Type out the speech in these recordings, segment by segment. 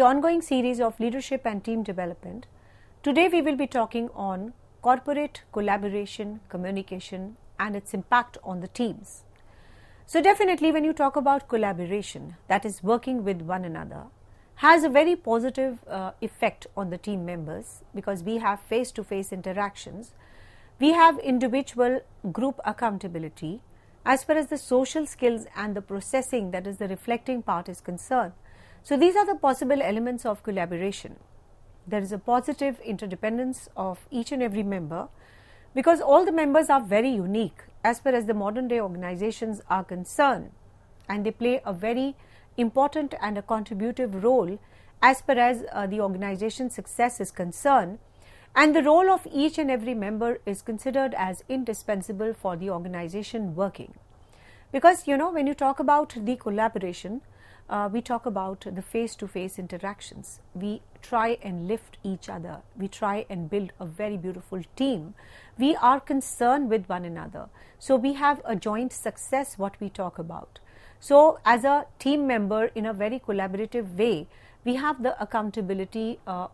the ongoing series of leadership and team development. Today we will be talking on corporate collaboration, communication and its impact on the teams. So definitely when you talk about collaboration, that is working with one another, has a very positive uh, effect on the team members because we have face to face interactions. We have individual group accountability as far as the social skills and the processing that is the reflecting part is concerned. So these are the possible elements of collaboration. There is a positive interdependence of each and every member because all the members are very unique as far as the modern day organizations are concerned and they play a very important and a contributive role as far as uh, the organization's success is concerned and the role of each and every member is considered as indispensable for the organization working because you know when you talk about the collaboration uh, we talk about the face to face interactions. We try and lift each other. We try and build a very beautiful team. We are concerned with one another. So we have a joint success, what we talk about. So, as a team member in a very collaborative way, we have the accountability uh,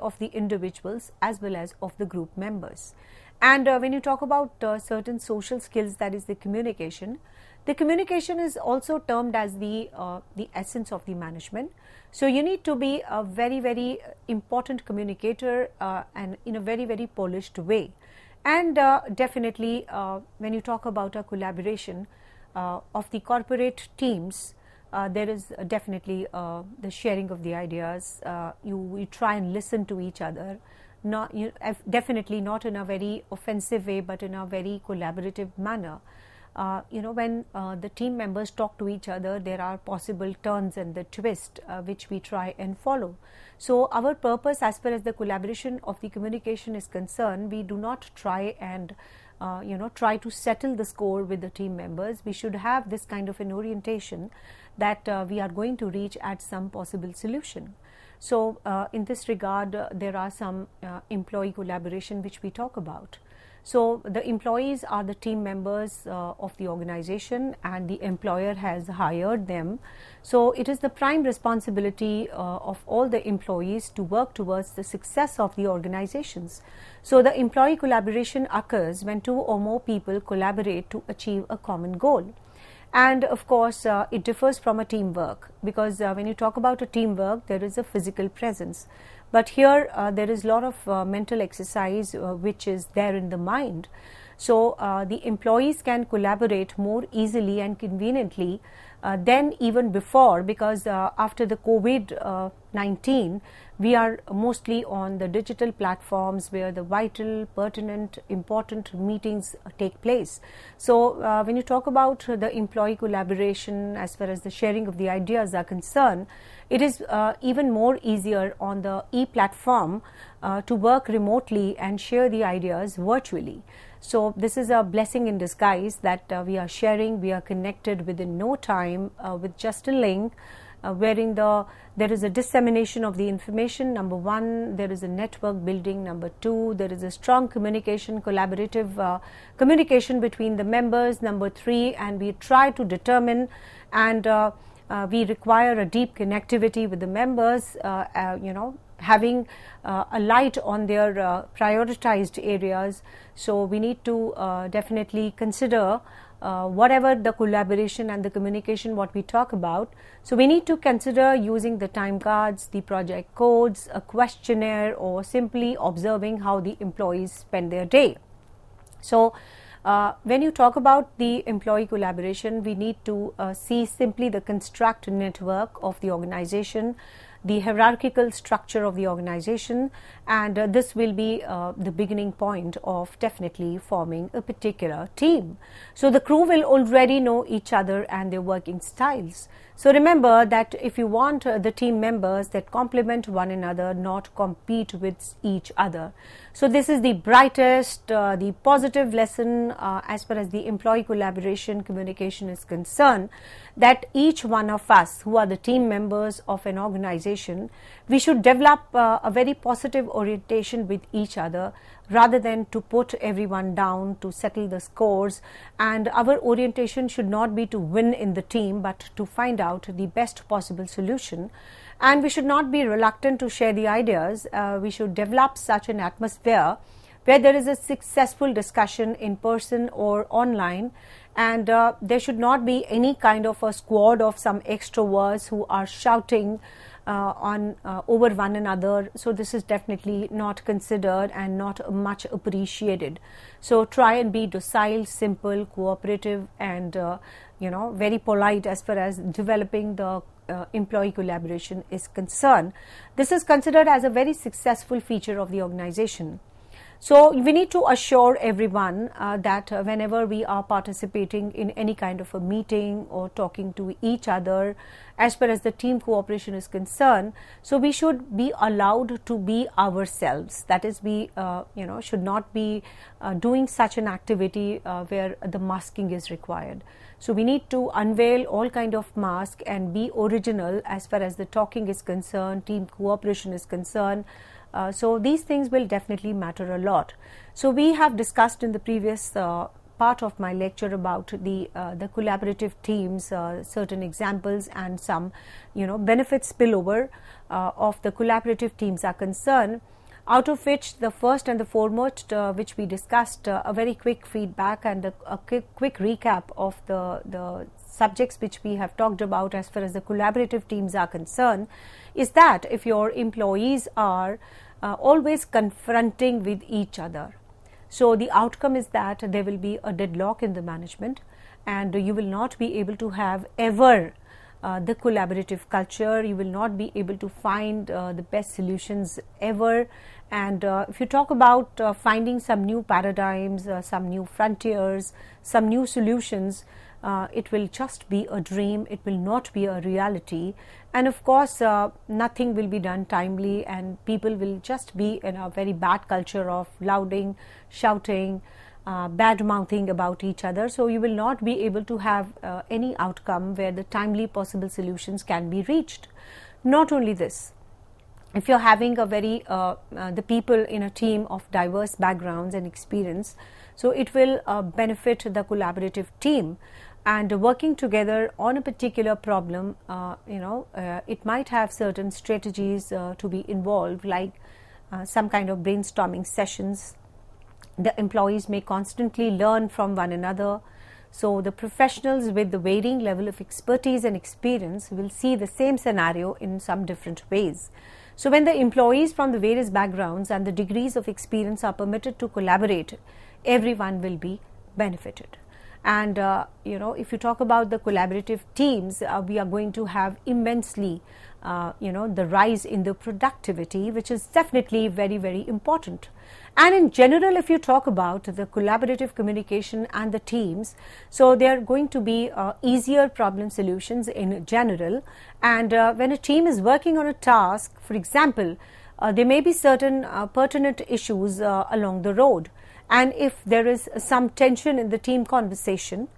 of the individuals as well as of the group members. And uh, when you talk about uh, certain social skills, that is the communication, the communication is also termed as the uh, the essence of the management. So you need to be a very very important communicator uh, and in a very very polished way. And uh, definitely uh, when you talk about a collaboration uh, of the corporate teams, uh, there is definitely the sharing of the ideas. you, try and listen to each other not you, definitely not in a very offensive way, but in a very collaborative manner uh, you know, when uh, the team members talk to each other, there are possible turns and the twist uh, which we try and follow. So, our purpose as far as the collaboration of the communication is concerned, we do not try and uh, you know try to settle the score with the team members. We should have this kind of an orientation that uh, we are going to reach at some possible solution. So, in this regard, there are some employee collaboration which we talk about. So, the employees are the team members uh, of the organization and the employer has hired them. So, it is the prime responsibility uh, of all the employees to work towards the success of the organizations. So, the employee collaboration occurs when two or more people collaborate to achieve a common goal. And of course, uh, it differs from a teamwork because uh, when you talk about a teamwork, there is a physical presence. But here uh, there is a lot of uh, mental exercise uh, which is there in the mind. So the employees can collaborate more easily and conveniently than even before because uh, after the COVID 19, we are mostly on the digital platforms where the vital, pertinent, important meetings take place. So, uh, when you talk about the employee collaboration as far as the sharing of the ideas are concerned, it is uh, even more easier on the e platform uh, to work remotely and share the ideas virtually. So, this is a blessing in disguise that uh, we are sharing, we are connected within no time uh, with just a link uh, wherein the there is a dissemination of the information number one. There is a network building number two. There is a strong communication collaborative uh, communication between the members number three. And we try to determine and uh, uh we require a deep connectivity with the members uh, uh, you know having a light on their prioritized areas so we need to definitely consider uh, whatever the collaboration and the communication what we talk about. So we need to consider using the time cards, the project codes, a questionnaire or simply observing how the employees spend their day. So uh, when you talk about the employee collaboration, we need to uh, see simply the construct network of the organization, the hierarchical structure of the organization and uh, this will be uh, the beginning point of definitely forming a particular team. So, the crew will already know each other and their working styles. So, remember that if you want uh, the team members that complement one another, not compete with each other. So, this is the brightest, uh, the positive lesson uh, as far as the employee collaboration communication is concerned that each one of us who are the team members of an organization, we should develop uh, a very positive orientation with each other rather than to put everyone down to settle the scores and our orientation should not be to win in the team but to find out the best possible solution and we should not be reluctant to share the ideas. Uh, we should develop such an atmosphere where there is a successful discussion in person or online and uh, there should not be any kind of a squad of some extroverts who are shouting uh, on uh, over one another. So this is definitely not considered and not much appreciated. So try and be docile simple cooperative and uh, you know very polite as far as developing the uh, employee collaboration is concerned. This is considered as a very successful feature of the organization so we need to assure everyone uh, that uh, whenever we are participating in any kind of a meeting or talking to each other, as far as the team cooperation is concerned, so we should be allowed to be ourselves. That is, we uh, you know should not be uh, doing such an activity uh, where the masking is required. So we need to unveil all kind of mask and be original as far as the talking is concerned, team cooperation is concerned. Uh, so these things will definitely matter a lot. So we have discussed in the previous uh, part of my lecture about the uh, the collaborative teams, uh, certain examples and some you know benefits spillover uh, of the collaborative teams are concerned. Out of which the first and the foremost, which we discussed, a very quick feedback and a, a quick, quick recap of the the subjects which we have talked about as far as the collaborative teams are concerned, is that if your employees are uh, always confronting with each other. So, the outcome is that there will be a deadlock in the management and you will not be able to have ever uh, the collaborative culture, you will not be able to find uh, the best solutions ever. And uh, if you talk about uh, finding some new paradigms, uh, some new frontiers, some new solutions, uh, it will just be a dream, it will not be a reality. And of course, uh, nothing will be done timely, and people will just be in a very bad culture of louding, shouting, uh, bad mouthing about each other. So, you will not be able to have uh, any outcome where the timely possible solutions can be reached. Not only this, if you're having a very uh, uh, the people in a team of diverse backgrounds and experience so it will uh, benefit the collaborative team and working together on a particular problem, uh, you know, uh, it might have certain strategies uh, to be involved, like uh, some kind of brainstorming sessions. The employees may constantly learn from one another. So, the professionals with the varying level of expertise and experience will see the same scenario in some different ways. So, when the employees from the various backgrounds and the degrees of experience are permitted to collaborate, everyone will be benefited. And uh, you know, if you talk about the collaborative teams, uh, we are going to have immensely, uh, you know, the rise in the productivity, which is definitely very, very important. And in general, if you talk about the collaborative communication and the teams, so they are going to be uh, easier problem solutions in general. And uh, when a team is working on a task, for example, uh, there may be certain pertinent issues along the road and if there is some tension in the team conversation,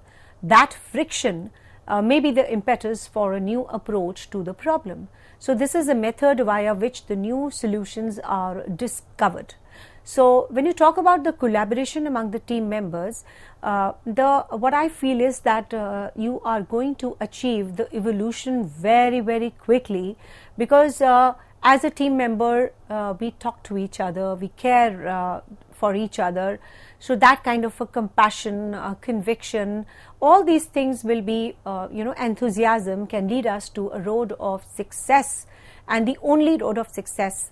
that friction uh, may be the impetus for a new approach to the problem. So, this is a method via which the new solutions are discovered. So, when you talk about the collaboration among the team members, uh, the what I feel is that uh, you are going to achieve the evolution very very quickly because uh, as a team member uh, we talk to each other, we care uh, for each other. So that kind of a compassion, uh, conviction, all these things will be, uh, you know, enthusiasm can lead us to a road of success. And the only road of success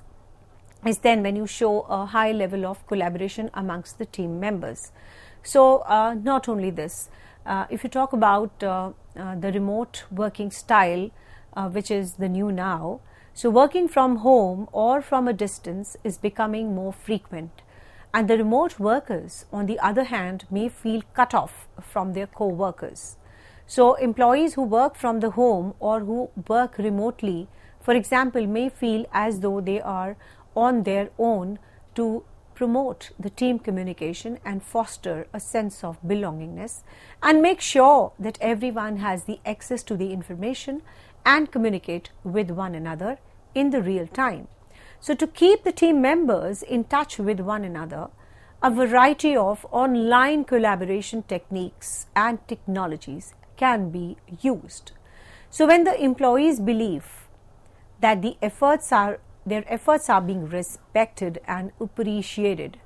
is then when you show a high level of collaboration amongst the team members. So uh, not only this, uh, if you talk about uh, uh, the remote working style, which is the new now, so working from home or from a distance is becoming more frequent and the remote workers, on the other hand, may feel cut off from their co workers. So, employees who work from the home or who work remotely, for example, may feel as though they are on their own to promote the team communication and foster a sense of belongingness and make sure that everyone has the access to the information and communicate with one another in the real time. So, to keep the team members in touch with one another, a variety of online collaboration techniques and technologies can be used. So, when the employees believe that the efforts are their efforts are being respected and appreciated.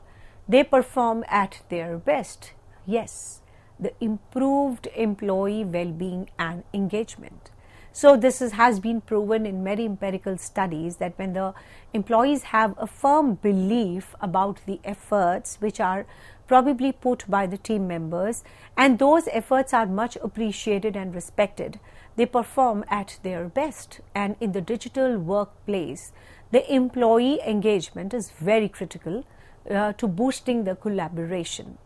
They perform at their best. Yes, the improved employee well-being and engagement. So this is, has been proven in many empirical studies that when the employees have a firm belief about the efforts which are probably put by the team members and those efforts are much appreciated and respected, they perform at their best. And in the digital workplace, the employee engagement is very critical uh, to boosting the collaboration.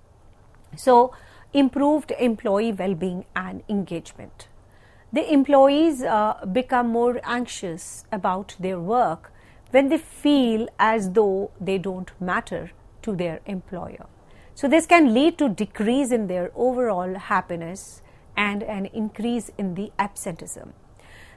So, improved employee well-being and engagement. The employees uh, become more anxious about their work when they feel as though they don't matter to their employer. So this can lead to decrease in their overall happiness and an increase in the absenteeism.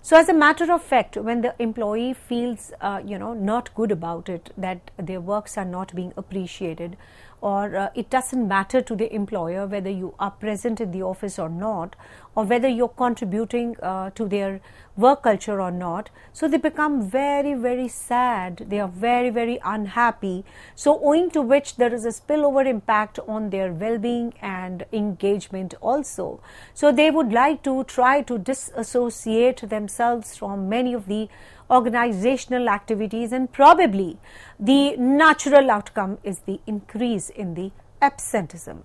So, as a matter of fact, when the employee feels, uh, you know, not good about it, that their works are not being appreciated, or uh, it doesn't matter to the employer whether you are present in the office or not, or whether you're contributing uh, to their work culture or not. So they become very, very sad. They are very, very unhappy. So, owing to which there is a spillover impact on their well being and engagement also. So, they would like to try to disassociate themselves from many of the organizational activities, and probably the natural outcome is the increase in the absenteeism.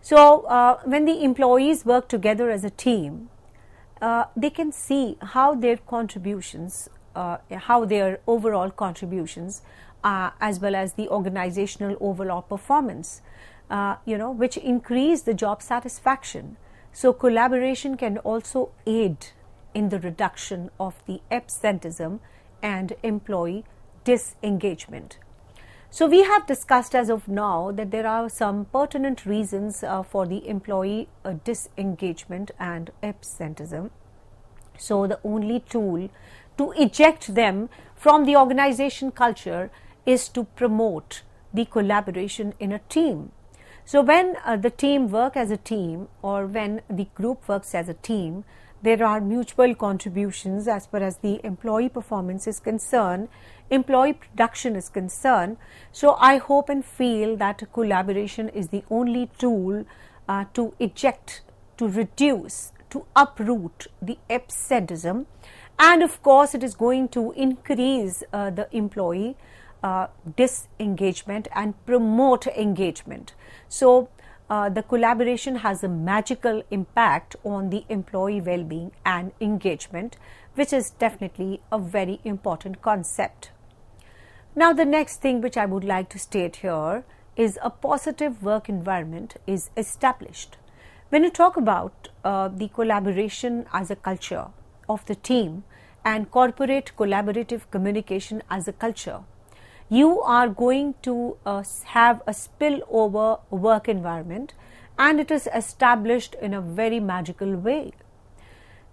So, uh, when the employees work together as a team, uh, they can see how their contributions, uh, how their overall contributions, uh, as well as the organizational overall performance, uh, you know, which increase the job satisfaction. So, collaboration can also aid in the reduction of the absenteeism and employee disengagement. So, we have discussed as of now that there are some pertinent reasons uh, for the employee uh, disengagement and absenteeism. So, the only tool to eject them from the organization culture is to promote the collaboration in a team. So, when uh, the team work as a team or when the group works as a team, there are mutual contributions as far as the employee performance is concerned employee production is concerned. So, I hope and feel that collaboration is the only tool uh, to eject, to reduce, to uproot the absenteeism, and of course, it is going to increase uh, the employee uh, disengagement and promote engagement. So, uh, the collaboration has a magical impact on the employee well-being and engagement, which is definitely a very important concept. Now, the next thing which I would like to state here is a positive work environment is established. When you talk about uh, the collaboration as a culture of the team and corporate collaborative communication as a culture, you are going to uh, have a spillover work environment and it is established in a very magical way.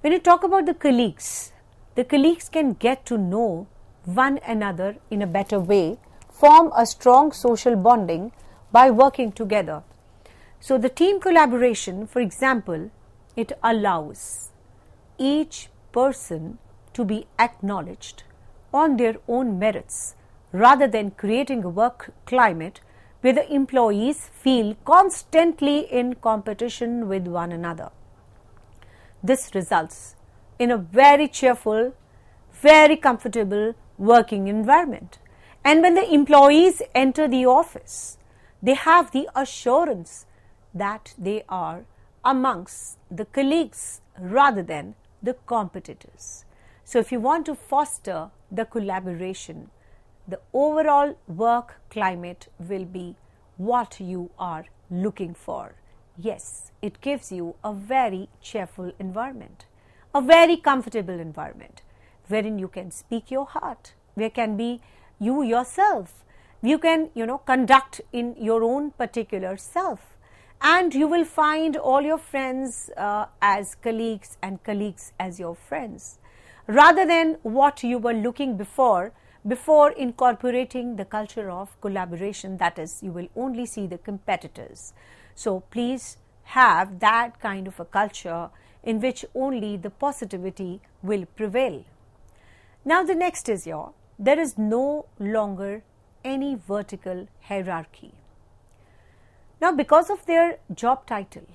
When you talk about the colleagues, the colleagues can get to know one another in a better way, form a strong social bonding by working together. So, the team collaboration, for example, it allows each person to be acknowledged on their own merits rather than creating a work climate where the employees feel constantly in competition with one another. This results in a very cheerful, very comfortable working environment. And when the employees enter the office, they have the assurance that they are amongst the colleagues rather than the competitors. So, if you want to foster the collaboration, the overall work climate will be what you are looking for. Yes, it gives you a very cheerful environment, a very comfortable environment wherein you can speak your heart, where can be you yourself. You can, you know, conduct in your own particular self. And you will find all your friends uh, as colleagues and colleagues as your friends. Rather than what you were looking before, before incorporating the culture of collaboration, that is, you will only see the competitors. So please have that kind of a culture in which only the positivity will prevail. Now, the next is your there is no longer any vertical hierarchy. Now, because of their job title,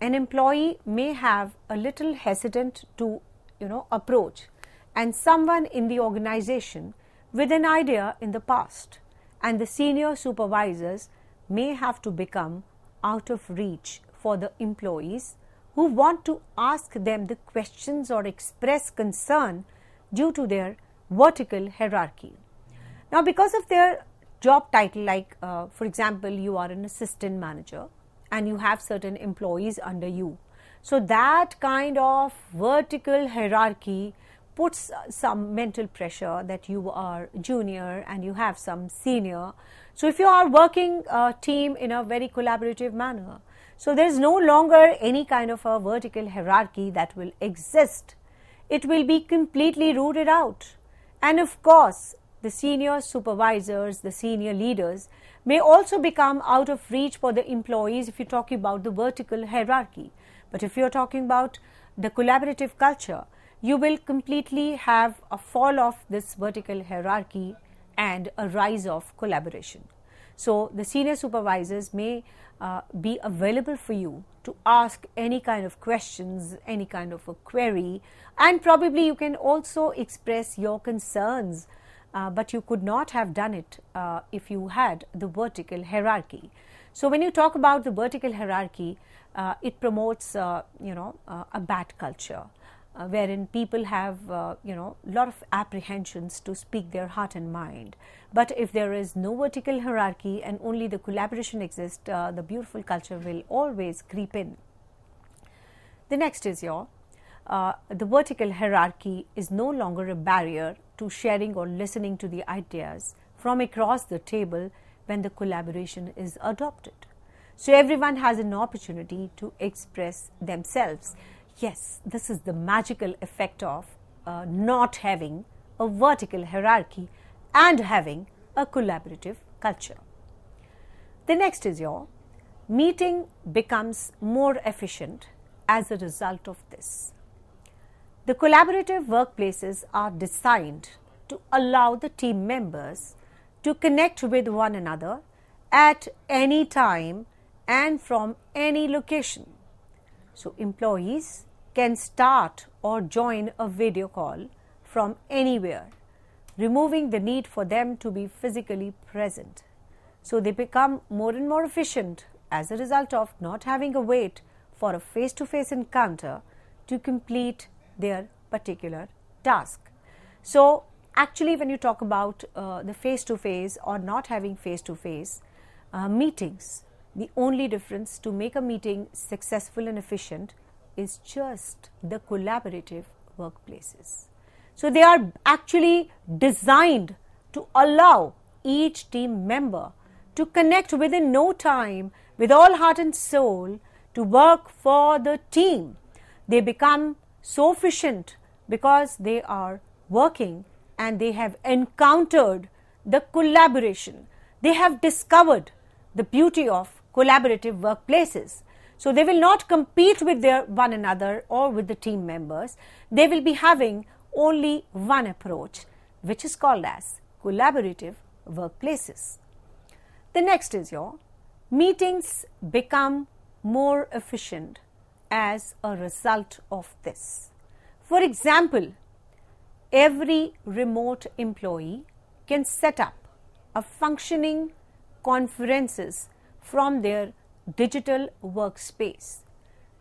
an employee may have a little hesitant to you know approach and someone in the organization with an idea in the past and the senior supervisors may have to become out of reach for the employees who want to ask them the questions or express concern due to their vertical hierarchy. Now, because of their job title, like uh, for example, you are an assistant manager and you have certain employees under you. So, that kind of vertical hierarchy puts uh, some mental pressure that you are junior and you have some senior. So, if you are working a team in a very collaborative manner, so there is no longer any kind of a vertical hierarchy that will exist. It will be completely rooted out. And of course, the senior supervisors, the senior leaders may also become out of reach for the employees if you're talking about the vertical hierarchy. But if you're talking about the collaborative culture, you will completely have a fall of this vertical hierarchy and a rise of collaboration. So, the senior supervisors may uh, be available for you to ask any kind of questions, any kind of a query, and probably you can also express your concerns, uh, but you could not have done it uh, if you had the vertical hierarchy. So, when you talk about the vertical hierarchy, uh, it promotes, uh, you know, uh, a bad culture uh, wherein people have uh, you know a lot of apprehensions to speak their heart and mind. But if there is no vertical hierarchy and only the collaboration exists uh, the beautiful culture will always creep in. The next is your uh, the vertical hierarchy is no longer a barrier to sharing or listening to the ideas from across the table when the collaboration is adopted. So everyone has an opportunity to express themselves Yes, this is the magical effect of uh, not having a vertical hierarchy and having a collaborative culture. The next is your meeting becomes more efficient as a result of this. The collaborative workplaces are designed to allow the team members to connect with one another at any time and from any location. So, employees can start or join a video call from anywhere, removing the need for them to be physically present. So, they become more and more efficient as a result of not having to wait for a face to face encounter to complete their particular task. So, actually, when you talk about uh, the face to face or not having face to face meetings, the only difference to make a meeting successful and efficient is just the collaborative workplaces. So, they are actually designed to allow each team member to connect within no time with all heart and soul to work for the team. They become so efficient because they are working and they have encountered the collaboration. They have discovered the beauty of collaborative workplaces. So they will not compete with their one another or with the team members. They will be having only one approach, which is called as collaborative workplaces. The next is your meetings become more efficient as a result of this. For example, every remote employee can set up a functioning conferences from their digital workspace,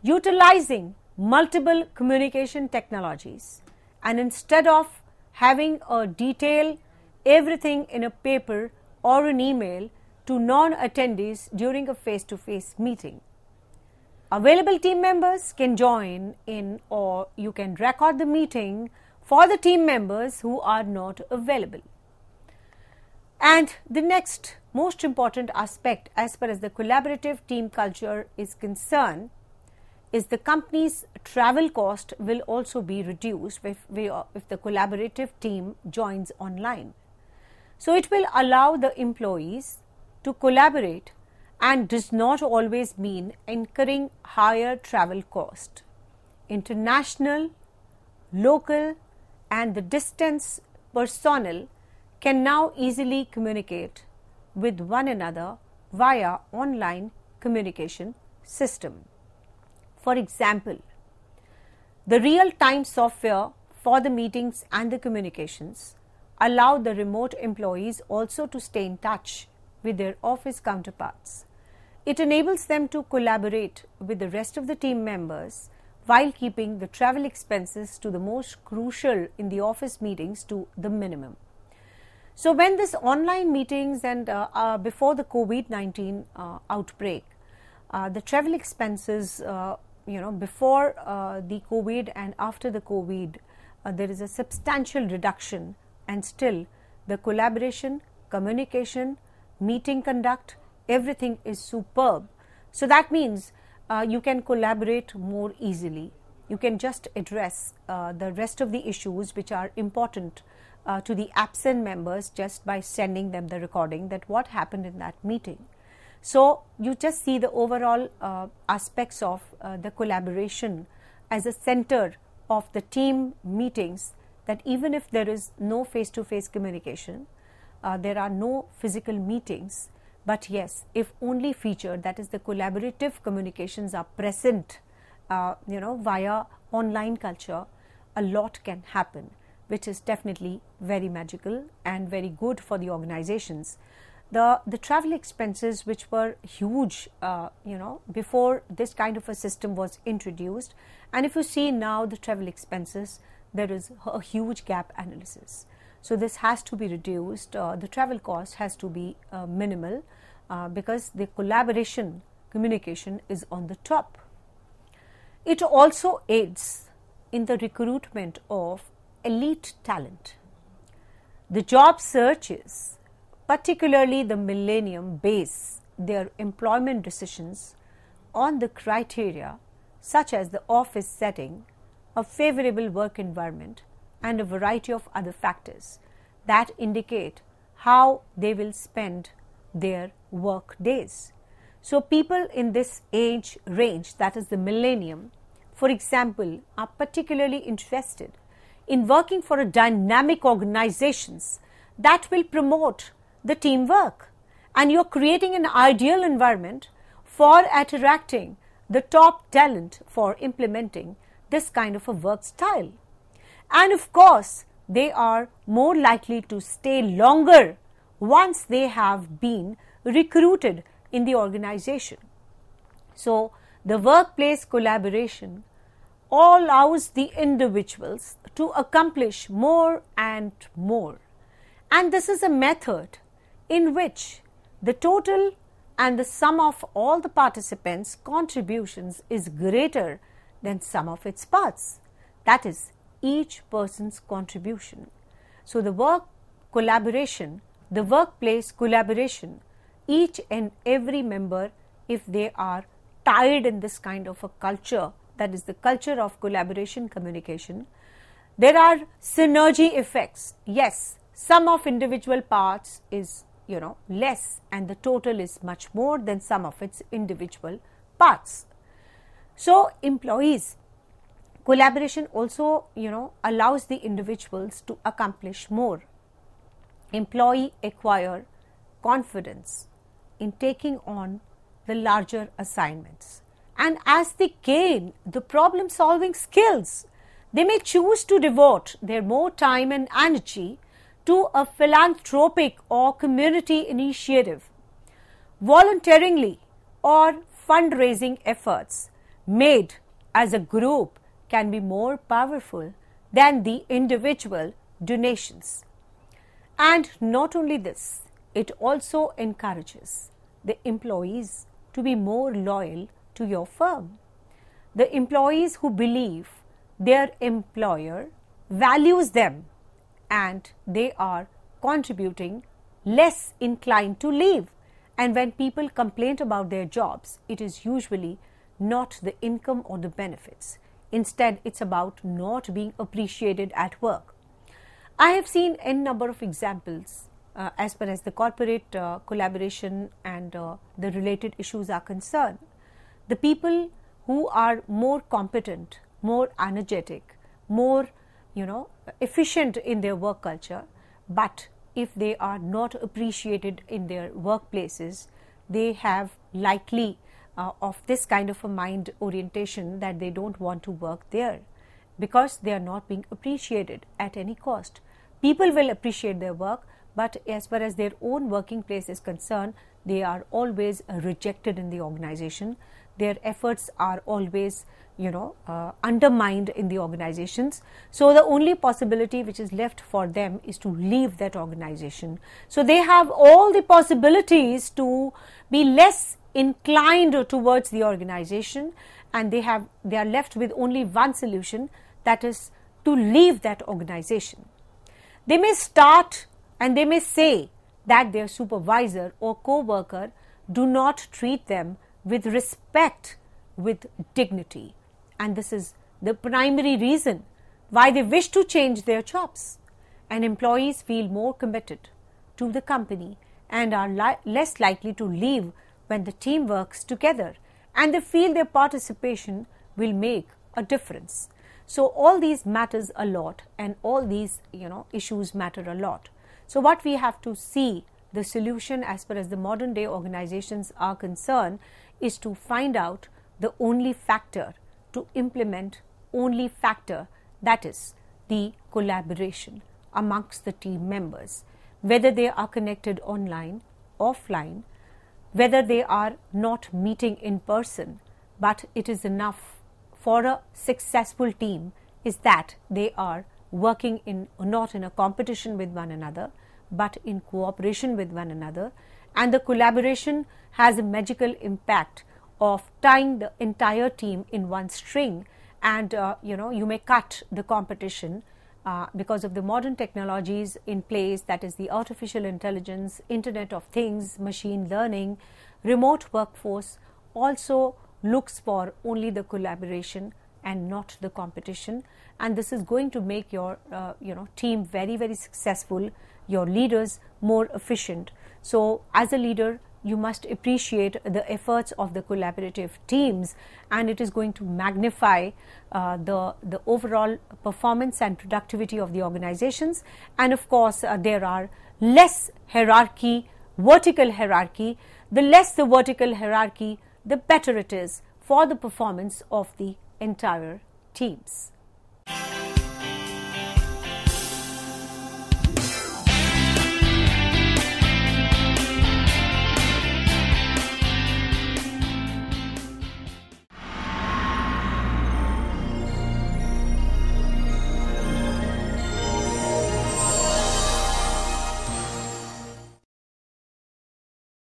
utilizing multiple communication technologies. And instead of having a detail everything in a paper or an email to non attendees during a face to face meeting. Available team members can join in, or you can record the meeting for the team members who are not available. And the next most important aspect as far as the collaborative team culture is concerned is the company's travel cost will also be reduced if, we, if the collaborative team joins online. So, it will allow the employees to collaborate and does not always mean incurring higher travel cost. International, local and the distance personnel can now easily communicate with one another via online communication system. For example, the real time software for the meetings and the communications allow the remote employees also to stay in touch with their office counterparts. It enables them to collaborate with the rest of the team members while keeping the travel expenses to the most crucial in the office meetings to the minimum. So, when this online meetings and uh, uh, before the COVID 19 uh, outbreak, uh, the travel expenses, uh, you know, before uh, the COVID and after the COVID, there is a substantial reduction, and still the collaboration, communication, meeting conduct, everything is superb. So, that means you can collaborate more easily. You can just address the rest of the issues which are important uh, to the absent members just by sending them the recording that what happened in that meeting. So, you just see the overall uh, aspects of uh, the collaboration as a center of the team meetings that even if there is no face to face communication, uh, there are no physical meetings, but yes, if only feature that is the collaborative communications are present, uh, you know, via online culture, a lot can happen which is definitely very magical and very good for the organizations. The, the travel expenses, which were huge, uh, you know, before this kind of a system was introduced, and if you see now the travel expenses, there is a huge gap analysis. So this has to be reduced. Uh, the travel cost has to be uh, minimal uh, because the collaboration communication is on the top. It also aids in the recruitment of elite talent. The job searches, particularly the millennium, base their employment decisions on the criteria such as the office setting, a favorable work environment, and a variety of other factors that indicate how they will spend their work days. So, people in this age range, that is the millennium, for example, are particularly interested in working for a dynamic organizations that will promote the teamwork and you're creating an ideal environment for attracting the top talent for implementing this kind of a work style. And of course, they are more likely to stay longer once they have been recruited in the organization. So, the workplace collaboration allows the individuals to accomplish more and more. And this is a method in which the total and the sum of all the participants' contributions is greater than sum of its parts. That is, each person's contribution. So, the work collaboration, the workplace collaboration, each and every member, if they are tied in this kind of a culture, that is the culture of collaboration communication, there are synergy effects. Yes, sum of individual parts is you know less and the total is much more than sum of its individual parts. So, employees collaboration also you know allows the individuals to accomplish more. Employee acquire confidence in taking on the larger assignments and as they gain the problem solving skills they may choose to devote their more time and energy to a philanthropic or community initiative. Volunteeringly or fundraising efforts made as a group can be more powerful than the individual donations. And not only this, it also encourages the employees to be more loyal to your firm. The employees who believe their employer values them and they are contributing less inclined to leave. And when people complain about their jobs, it is usually not the income or the benefits. Instead, it's about not being appreciated at work. I have seen n number of examples as far as the corporate uh, collaboration and uh, the related issues are concerned. The people who are more competent more energetic, more, you know, efficient in their work culture, but if they are not appreciated in their workplaces, they have likely uh, of this kind of a mind orientation that they don't want to work there because they are not being appreciated at any cost. People will appreciate their work, but as far as their own working place is concerned, they are always rejected in the organization. Their efforts are always you know uh, undermined in the organizations. So the only possibility which is left for them is to leave that organization. So they have all the possibilities to be less inclined towards the organization and they have they are left with only one solution that is to leave that organization. They may start and they may say that their supervisor or co-worker do not treat them with respect with dignity. And this is the primary reason why they wish to change their jobs. And employees feel more committed to the company and are li- less likely to leave when the team works together and they feel their participation will make a difference. So all these matters a lot and all these you know issues matter a lot so what we have to see the solution as far as the modern day organizations are concerned is to find out the only factor to implement only factor that is the collaboration amongst the team members. Whether they are connected online offline whether they are not meeting in person, but it is enough for a successful team is that they are working in not in a competition with one another, but in cooperation with one another, and the collaboration has a magical impact of tying the entire team in one string. And uh, you know you may cut the competition uh, because of the modern technologies in place that is the artificial intelligence, internet of things, machine learning, remote workforce also looks for only the collaboration and not the competition. And this is going to make your uh, you know team very very successful your leaders more efficient. So as a leader you must appreciate the efforts of the collaborative teams and it is going to magnify uh, the the overall performance and productivity of the organizations. And of course uh, there are less hierarchy vertical hierarchy. The less the vertical hierarchy the better it is for the performance of the entire teams